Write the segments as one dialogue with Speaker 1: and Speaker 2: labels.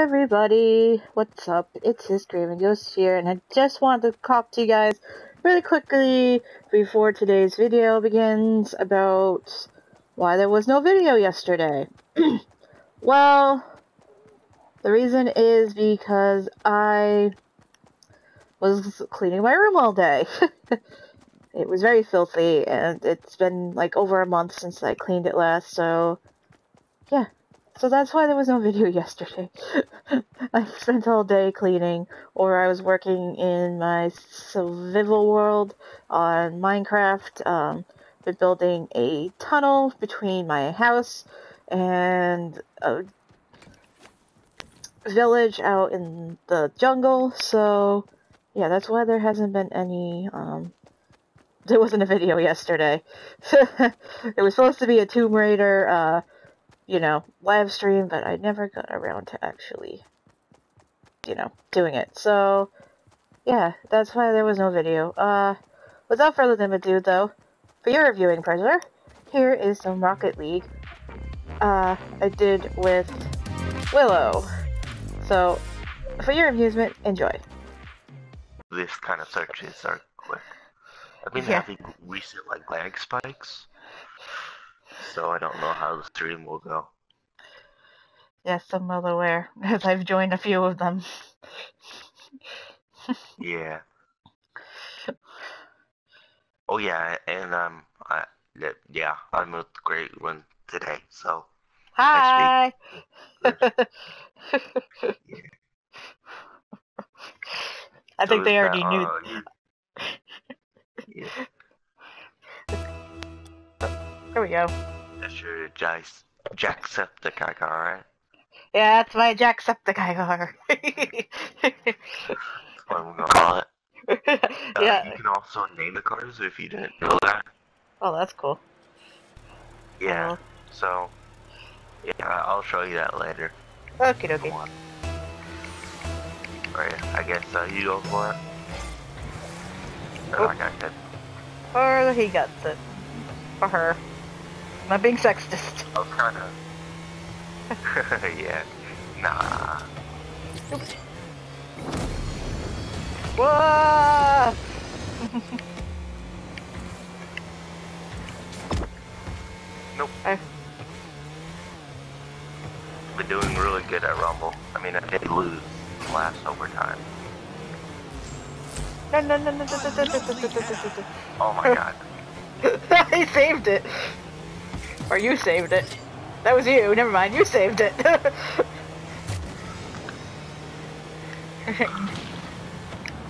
Speaker 1: everybody, what's up? It's this Screaming Ghost here, and I just wanted to talk to you guys really quickly before today's video begins about why there was no video yesterday. well, the reason is because I was cleaning my room all day. it was very filthy, and it's been like over a month since I cleaned it last, so yeah. So that's why there was no video yesterday. I spent all day cleaning, or I was working in my survival world on Minecraft, um, been building a tunnel between my house and a village out in the jungle, so yeah, that's why there hasn't been any, um, there wasn't a video yesterday. it was supposed to be a Tomb Raider, uh, you know, live stream, but I never got around to actually, you know, doing it. So, yeah, that's why there was no video. Uh, without further ado, though, for your viewing pleasure, here is some Rocket League. Uh, I did with Willow. So, for your amusement, enjoy.
Speaker 2: This kind of searches are quick. I've been
Speaker 1: Yeah.
Speaker 2: having recent like lag spikes, so I don't know how the stream will go.
Speaker 1: Yes, I'm well aware, as I've joined a few of them.
Speaker 2: Yeah. Oh yeah, and um, I yeah, yeah I moved Great One today, so
Speaker 1: Hi! I think
Speaker 2: so
Speaker 1: they already
Speaker 2: that,
Speaker 1: knew.
Speaker 2: uh, yeah,
Speaker 1: There we go.
Speaker 2: Jace Jacksepticeye car, right?
Speaker 1: Yeah, that's my Jacksepticeye
Speaker 2: That's what I'm gonna call it. Uh,
Speaker 1: yeah.
Speaker 2: You can also name the cars if you didn't know that.
Speaker 1: Oh, that's cool.
Speaker 2: Yeah. So, yeah, I'll show you that later.
Speaker 1: Okay, okay.
Speaker 2: Alright, I guess uh, you go for it.
Speaker 1: Oh.
Speaker 2: Or I said,
Speaker 1: Or he gets it. For her. Not being sexist.
Speaker 2: I was kind of. yeah. Nah.
Speaker 1: Whoa!
Speaker 2: Nope.
Speaker 1: I've
Speaker 2: Been doing really good at Rumble. I mean, I did lose last overtime.
Speaker 1: No, no, no, no, no, no, no, no, no, no, no, no,
Speaker 2: Oh my god.
Speaker 1: no. he saved it. Or you saved it. That was you. Never mind. You saved it.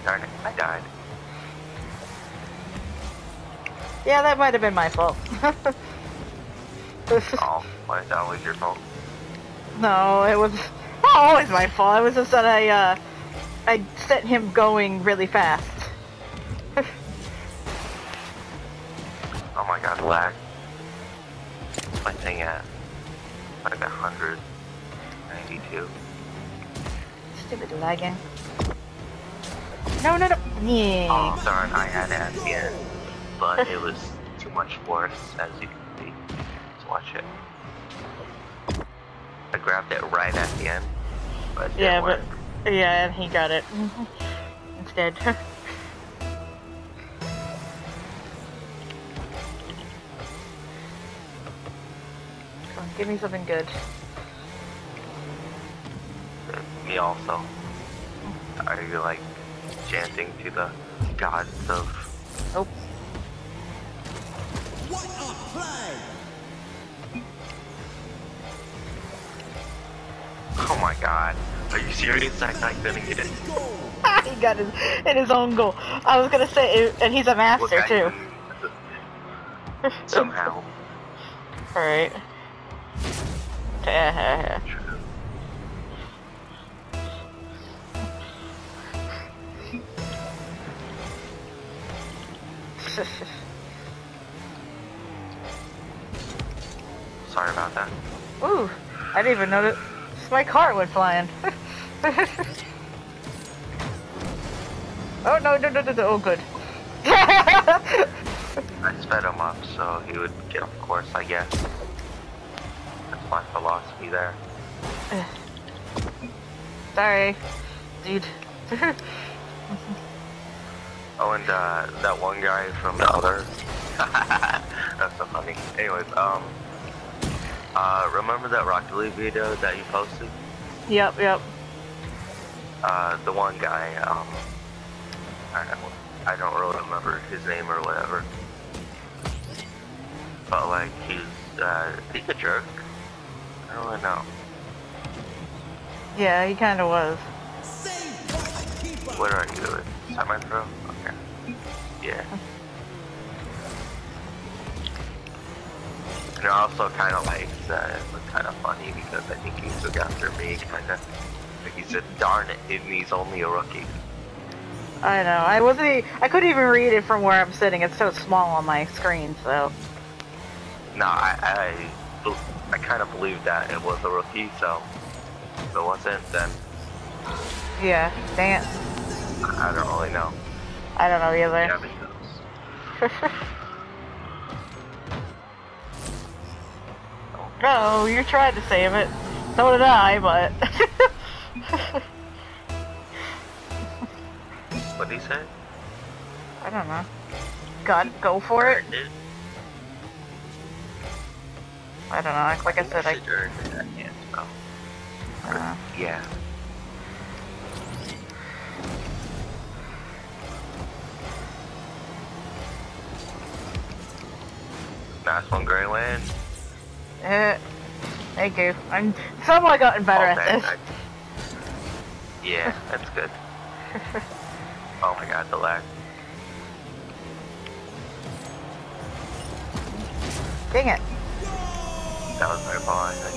Speaker 2: Darn it, I died.
Speaker 1: yeah, that might have been my fault.
Speaker 2: Oh, why is that always your fault?
Speaker 1: no, it was not always my fault. It was just that I, uh, I sent him going really fast.
Speaker 2: Oh my god, lag. My thing at like a hundred ninety-two.
Speaker 1: Stupid lagging. No, no, no. Yeah.
Speaker 2: Oh, darn, I had it at the end, but it was too much force, as you can see. Let's watch it. I grabbed it right at the end, but
Speaker 1: Yeah, but
Speaker 2: work.
Speaker 1: yeah, and he got it instead. give me something good.
Speaker 2: me also. Are you like chanting to the gods of?
Speaker 1: Nope.
Speaker 3: What a play!
Speaker 2: Oh my god, are you serious? I I couldn't get it.
Speaker 1: He got his in his own goal. I was gonna say, and he's a master
Speaker 2: I
Speaker 1: too.
Speaker 2: Somehow.
Speaker 1: All right.
Speaker 2: Sorry about that.
Speaker 1: Ooh, I didn't even know notice my car went flying. oh no, no, no, no, no, oh good.
Speaker 2: I sped him up so he would get off course, I guess. My philosophy there.
Speaker 1: Sorry, dude.
Speaker 2: Oh, and uh, that one guy from the other. That's so funny. Anyways, um, uh, remember that Rocket League video that you posted?
Speaker 1: yep, yep.
Speaker 2: Uh, the one guy, um, I don't, I don't really remember his name or whatever. But like, he's, uh, he's a jerk. I don't really know.
Speaker 1: Yeah, he kind of was.
Speaker 3: Keeper.
Speaker 2: What are you doing? Is that my throw? Okay. Yeah. And it also kind of like, uh, it was kind of funny because I think he took after me, kind of. Like he said, darn it, and he's only a rookie.
Speaker 1: I know. I wasn't. I couldn't even read it from where I'm sitting. It's so small on my screen. So.
Speaker 2: No, I, I, I kind of believed that it was a rookie, so if it wasn't, then
Speaker 1: Yeah. Dang it.
Speaker 2: I don't really know.
Speaker 1: I don't know
Speaker 2: Yeah,
Speaker 1: either.
Speaker 2: because
Speaker 1: no, you tried to save it. So did I, but.
Speaker 2: what did he say?
Speaker 1: I don't know. God, go for it. I don't know. Like I said, I.
Speaker 2: said earned it, I can't spell.
Speaker 1: Uh,
Speaker 2: Yeah. Nice one, Gray Land.
Speaker 1: eh, thank you. I'm somewhat gotten better
Speaker 2: Oh,
Speaker 1: at this.
Speaker 2: I- Yeah, that's good. oh my god, the lag.
Speaker 1: Dang it.
Speaker 2: That was I think.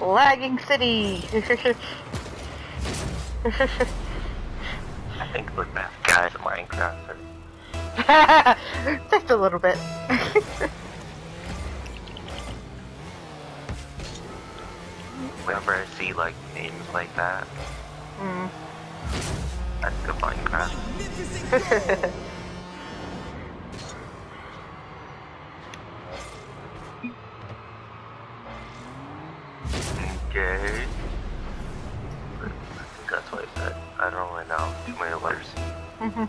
Speaker 1: Lagging city.
Speaker 2: I think the best guys in Minecraft
Speaker 1: Just a little bit.
Speaker 2: whenever I see like names like that,
Speaker 1: mm.
Speaker 2: that's good Minecraft. Okay. I think that's what I said. I don't really know. Too many letters.
Speaker 1: Mhm.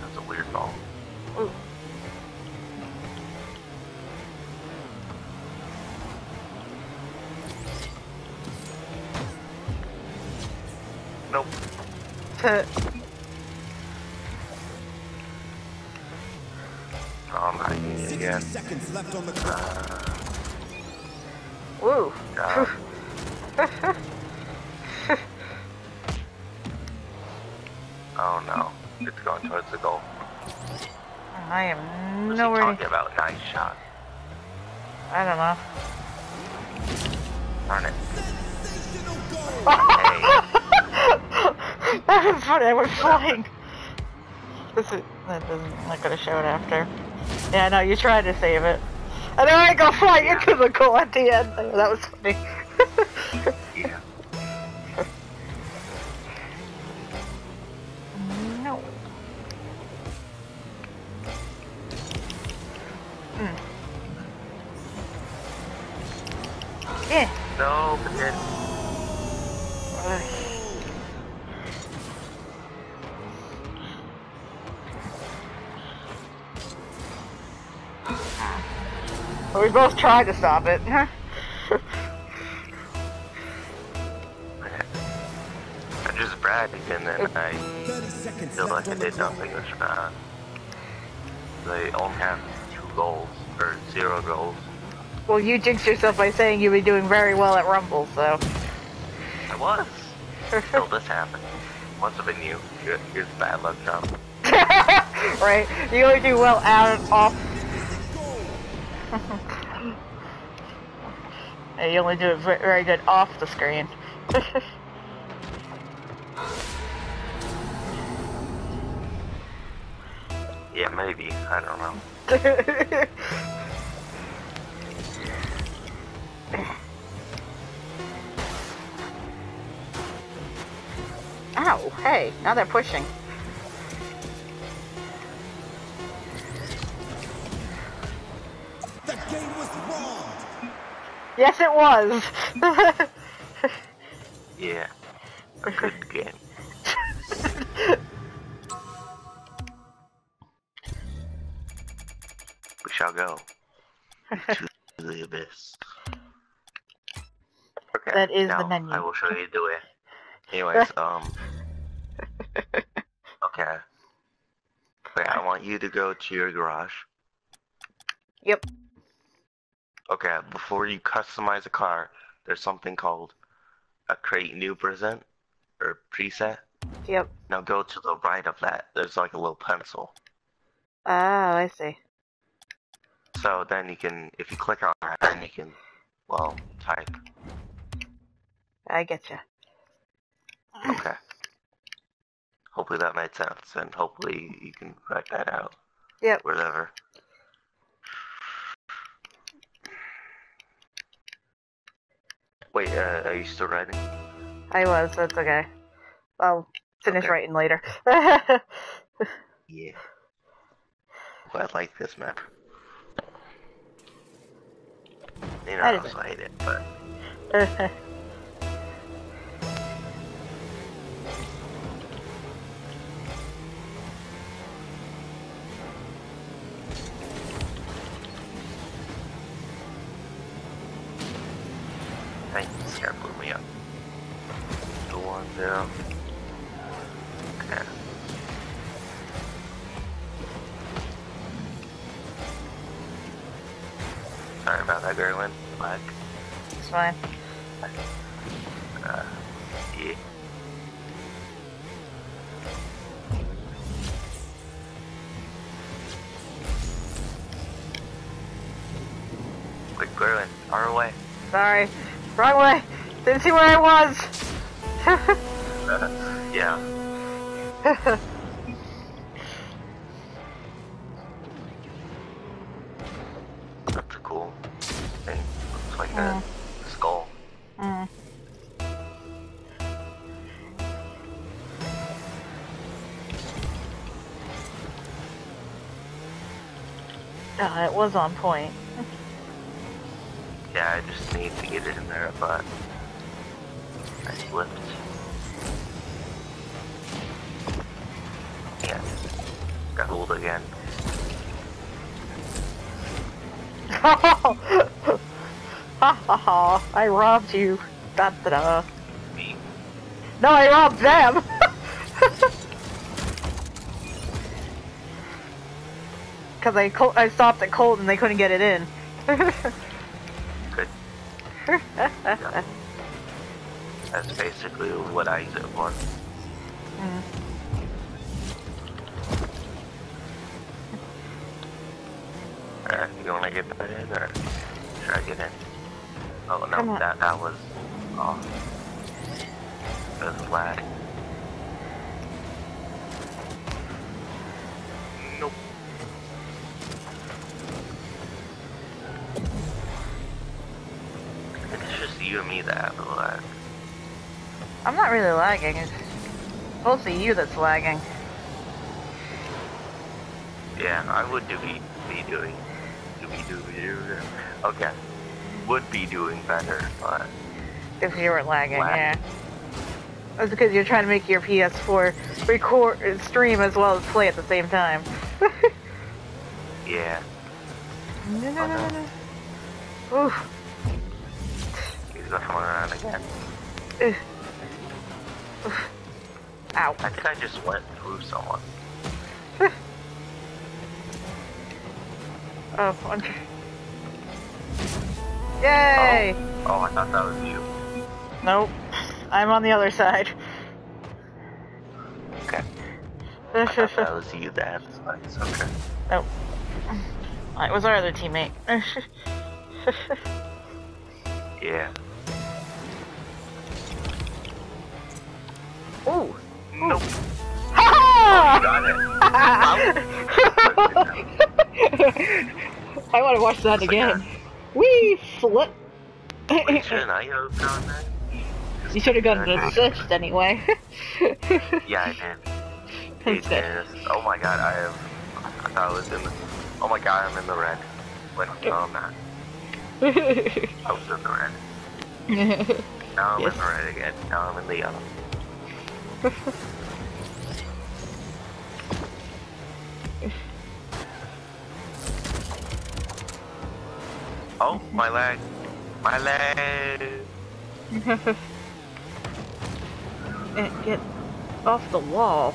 Speaker 2: That's a weird ball.
Speaker 1: Ooh.
Speaker 2: Nope.
Speaker 3: Left on the clock.
Speaker 1: Woo.
Speaker 2: Oh no. It's going towards the goal.
Speaker 1: I am
Speaker 2: What's
Speaker 1: nowhere.
Speaker 2: he
Speaker 1: near-
Speaker 2: talking about? Nice shot.
Speaker 1: I don't know.
Speaker 2: Darn it.
Speaker 3: Sensational
Speaker 1: that was funny. I went flying. This is that doesn't. I'm not gonna show it after. Yeah, no, you tried to save it, and then I go flying into the goal at the end. That was funny. both tried to stop it.
Speaker 2: I just bragged and then I
Speaker 3: 30
Speaker 2: feel like I did nothing this round. They only have two goals, or zero goals.
Speaker 1: well, you jinxed yourself by saying you'd be doing very well at Rumble, so.
Speaker 2: I was. Until this happened. Must have been you. Here- Here's bad luck, John.
Speaker 1: right? You only do well out and off. You only do it very good off the screen.
Speaker 2: Yeah, maybe. I don't know.
Speaker 1: Ow, hey, now they're pushing. Yes, it was.
Speaker 2: Yeah. Good game. we shall go to the abyss. Okay.
Speaker 1: That is the menu.
Speaker 2: I will show you the way. Anyways, um. Okay. Wait, I want you to go to your garage.
Speaker 1: Yep.
Speaker 2: Okay, before you customize a car, there's something called a create new present or preset.
Speaker 1: Yep.
Speaker 2: Now go to the right of that. There's like a little pencil.
Speaker 1: Ah, I see.
Speaker 2: So then you can, if you click on that, then you can, well, type.
Speaker 1: I get you.
Speaker 2: Okay. Hopefully that made sense, and hopefully you can write that out.
Speaker 1: Yep.
Speaker 2: Whatever. Wait, uh, are you still writing?
Speaker 1: I was. That's okay. I'll finish
Speaker 2: Okay.
Speaker 1: writing later.
Speaker 2: Yeah. Well, I like this map. You know,
Speaker 1: I
Speaker 2: I hate it, but Sorry about that, Gerwin. Like,
Speaker 1: it's fine.
Speaker 2: uh, yeah. Quick, Gerwin, our way.
Speaker 1: Sorry. Wrong way. Didn't see where I was.
Speaker 2: yeah.
Speaker 1: Ah, it was on point.
Speaker 2: Yeah, I just need to get it in there, but I slipped. Yeah. Got hold again.
Speaker 1: Ha ha ha! I robbed you. Da da da.
Speaker 2: Me.
Speaker 1: No, I robbed them. Cause I col- I stopped at Colt and they couldn't get it in.
Speaker 2: Good. Yeah. That's basically what I use it for.
Speaker 1: Mm.
Speaker 2: Alright, you wanna get that in or should I get in? Oh no, that that was off. That was lag. You and me that have the lag.
Speaker 1: I'm not really lagging. It's mostly you that's lagging.
Speaker 2: Yeah, I would do be, be doing do be do be do okay. Would be doing better, but
Speaker 1: If you weren't lagging,
Speaker 2: Lag.
Speaker 1: yeah. That's because you're trying to make your PS4 record stream as well as play at the same time.
Speaker 2: yeah.
Speaker 1: no, no, no, no, no. Oof.
Speaker 2: He's gonna around again.
Speaker 1: Oof. Ow.
Speaker 2: I think I just went through someone.
Speaker 1: Oh, one. Yay!
Speaker 2: Oh, oh, I thought that was you.
Speaker 1: Nope. I'm on the other side.
Speaker 2: Okay. I thought that was you. That's nice. Okay.
Speaker 1: nope. It was our other teammate.
Speaker 2: Yeah.
Speaker 1: Ooh.
Speaker 2: Nope.
Speaker 1: Ha
Speaker 2: Got.
Speaker 1: I want to watch that again. We flip.
Speaker 2: Wait, shouldn't I have done that?
Speaker 1: you should have gotten an assist anyway.
Speaker 2: Yeah, I did. He Oh my god, I have. I thought I was in the. Oh my god, I'm in the red. Wait, no, I'm not. I was in the red. Now I'm
Speaker 1: Yes.
Speaker 2: in the red again. Now I'm in the yellow. oh, my leg. My leg.
Speaker 1: Get off the wall.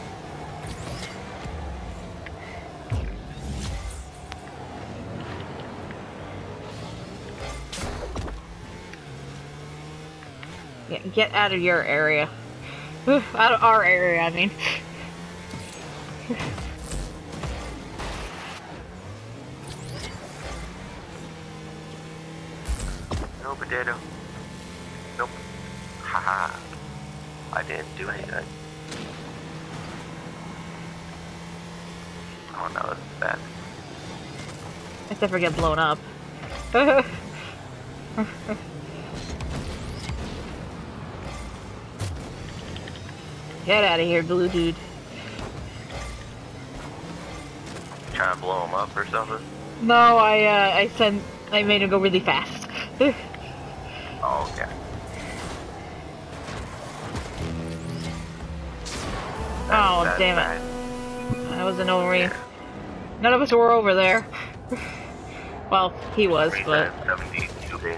Speaker 1: Get out of your area. Out of our area, I mean.
Speaker 2: No potato. Nope. Haha. I didn't do anything. Oh no, this is bad.
Speaker 1: Except for get blown up. Get out of here, blue dude.
Speaker 2: Trying to blow him up or something?
Speaker 1: No, I uh, I sent I made him go really fast.
Speaker 2: Oh, okay.
Speaker 1: Oh,
Speaker 2: That's
Speaker 1: damn it. I wasn't over. None of us were over there. well, he was, but
Speaker 2: times 72 days.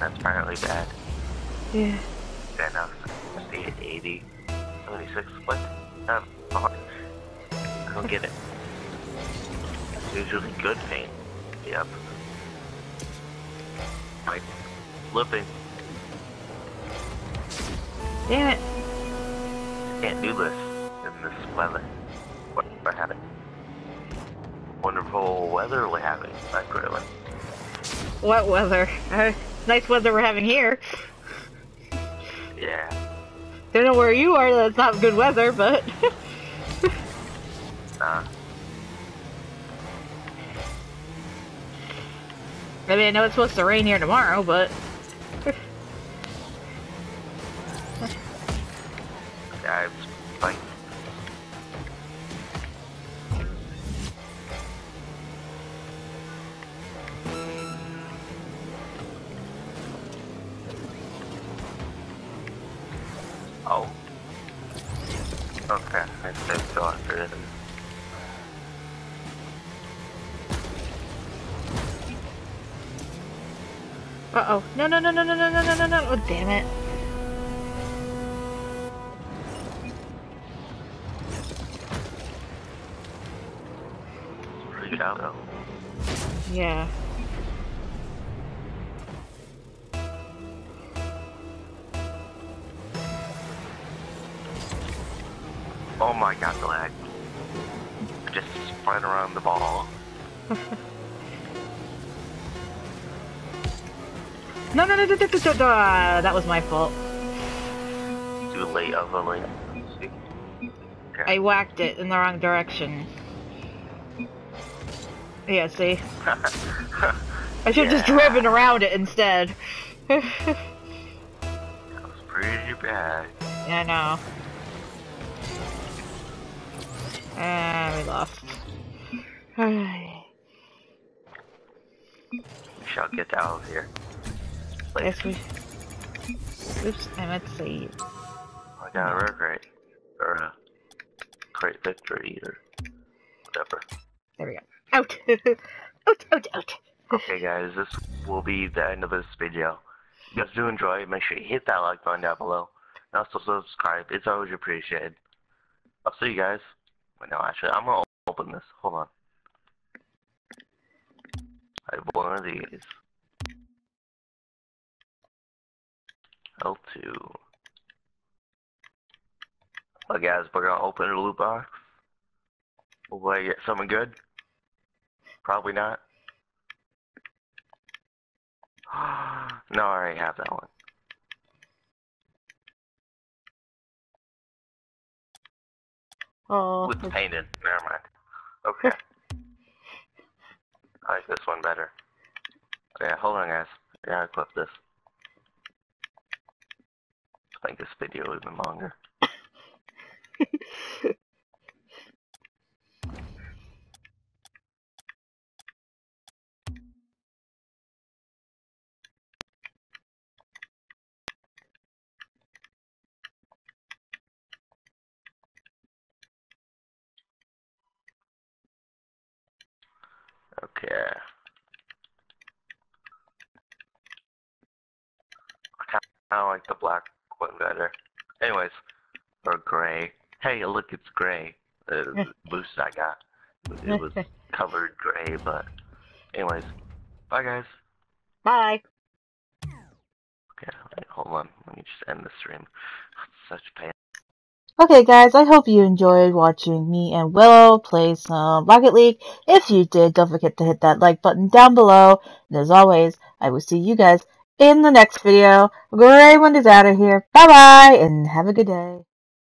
Speaker 2: That's apparently bad.
Speaker 1: yeah.
Speaker 2: Then now 68, 80, 76. What? Um, oh, I don't get it. It's usually good pain. Yep. Like, flipping.
Speaker 1: Damn it.
Speaker 2: Can't do this in this weather. What we're having. Wonderful weather we're having, like really.
Speaker 1: Wet weather. Uh, nice weather we're having here.
Speaker 2: Yeah.
Speaker 1: Don't know where you are. That's not good weather, but
Speaker 2: Nah.
Speaker 1: I mean, I know it's supposed to rain here tomorrow, but
Speaker 2: Okay, I said so after this.
Speaker 1: uh oh. No, no, no, no, no, no, no, no, no, no. Oh, damn it.
Speaker 2: Freak out though.
Speaker 1: Yeah. No, no, no, no, no, no, no, uh, That was my fault.
Speaker 2: Too late link. Okay.
Speaker 1: I whacked it in the wrong direction. Yeah, see? I should have just driven around it instead.
Speaker 2: That was pretty bad.
Speaker 1: yeah, I know. Ah, we lost.
Speaker 2: We shall get out of here.
Speaker 1: We. Oops, I meant to save.
Speaker 2: I got a rare crate. Or a crate victory or whatever.
Speaker 1: There we go. Out! out, out, out!
Speaker 2: Okay guys, this will be the end of this video. If you guys do enjoy, make sure you hit that like button down below. And also subscribe, it's always appreciated. I'll see you guys. Wait, no, actually, I'm gonna open this. Hold on. I have one of these. L2. Well, guys, we're gonna open a loot box. Will I get something good? Probably not. no, I already have that one.
Speaker 1: Oh,
Speaker 2: It's painted. Never mind. Okay. I like this one better. Yeah, hold on, guys. I gotta clip this make this video even longer. okay. I like the black one better. Anyways, or gray. Hey, look, it's gray. Uh, the boost I got. It was covered gray, but anyways, bye guys.
Speaker 1: Bye.
Speaker 2: Okay, wait, hold on. Let me just end the stream. Such pain.
Speaker 1: Okay guys, I hope you enjoyed watching me and Willow play some Rocket League. If you did, don't forget to hit that like button down below. And as always, I will see you guys in the next video. Greywind is out of here. Bye bye and have a good day.